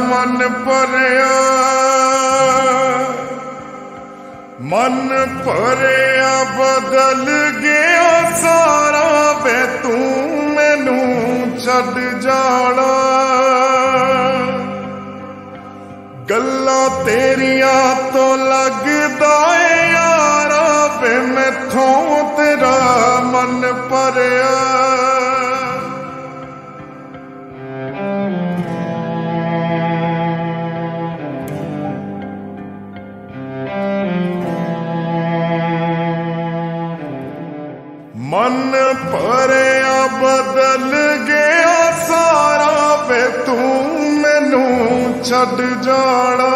ਮਨ ਭਰਿਆ। ਮਨ ਭਰਿਆ ਬਦਲ ਗਿਆ ਸਾਰਾ ਵੇ, ਤੂੰ ਮੈਨੂੰ ਛੱਡ ਜਾਣਾ। ਗੱਲਾਂ ਤੇਰੀਆਂ ਤੋਂ ਲੱਗਦਾ ਏ ਯਾਰਾ ਵੇ, ਮੈਥੋਂ ਤੇ ਬਦਲ ਗਿਆ ਸਾਰਾ ਵੇ ਤੂੰ ਮੈਨੂੰ ਛੱਡ ਜਾਣਾ।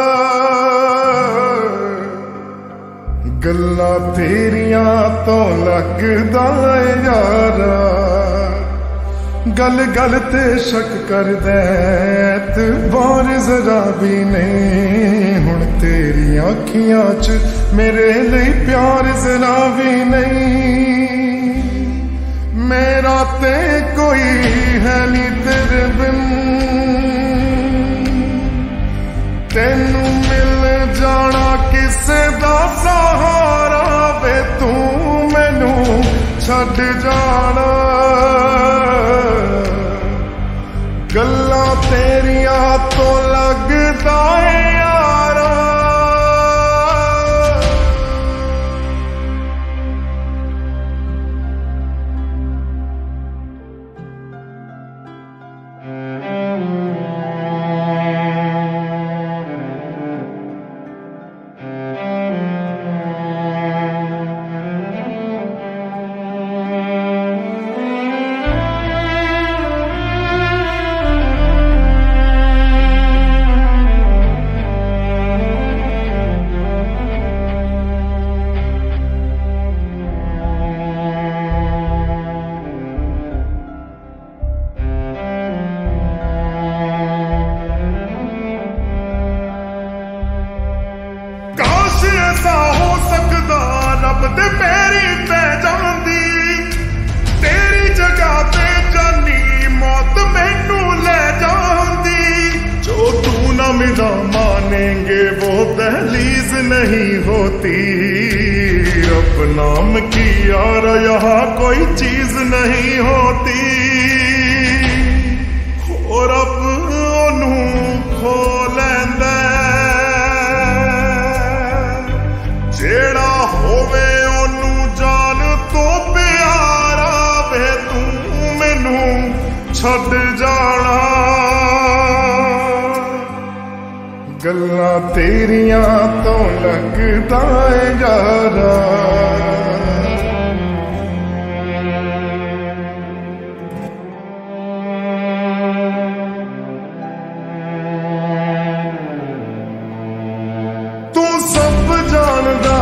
ਗੱਲਾਂ ਤੇਰੀਆਂ ਤੋਂ ਲੱਗਦਾ ਏ ਯਾਰਾ। ਗੱਲ ਗੱਲ ਤੇ ਸ਼ੱਕ ਕਰਦਾ ਏ ਤੇ ਬਾਰ ਜ਼ਰਾ ਵੀ ਨਹੀਂ। ਹੁਣ ਤੇਰੀਆਂ ਅੱਖੀਆਂ 'ਚ ਮੇਰੇ ਲਈ ਪਿਆਰ ਜ਼ਰਾ ਵੀ ਨਹੀਂ। ਤੇ ਕੋਈ ਹੈ ਨਹੀਂ ਤੇਰੇ ਬਿਨ। ਤੈਨੂੰ ਮਿਲ ਜਾਣਾ ਕਿਸੇ ਦਾ ਸਹਾਰਾ ਵੇ, ਤੂੰ ਮੈਨੂੰ ਛੱਡ ਜਾਣਾ। ਗੱਲਾਂ ਤੇਰੀਆਂ ਤੋਂ ਲੱਗਦਾ ਏ। ਕਾਸ਼ ਐਸਾ ਹੋ ਸਕਦਾ ਰੱਬ ਦੇ ਪੈਰੀ ਪੈ ਜਾਂਦੀ ਤੇਰੀ ਜਗ੍ਹਾ ਤੇ ਜਾਨੀ ਮੌਤ ਮੈਨੂੰ ਲੈ ਜਾਂਦੀ ਜੋ ਤੂੰ ਨਾ ਮਿਲਾ ਮਾਨੇਂਗੇ वो दहलीज नहीं होती रब नाम की यार यहाँ कोई चीज नहीं होती ਹੋ ਰੱਬ ਹੋਵੇ ਉਹਨੂੰ ਜਾਨ ਤੋਂ ਪਿਆਰਾ ਵੇ ਤੂੰ ਮੈਨੂੰ ਛੱਡ ਜਾਣਾ। ਗੱਲਾਂ ਤੇਰੀਆਂ ਤੋਂ ਲੱਗਦਾ ਏ ਯਾਰਾ। ਤੂੰ ਸਭ ਜਾਣਦਾ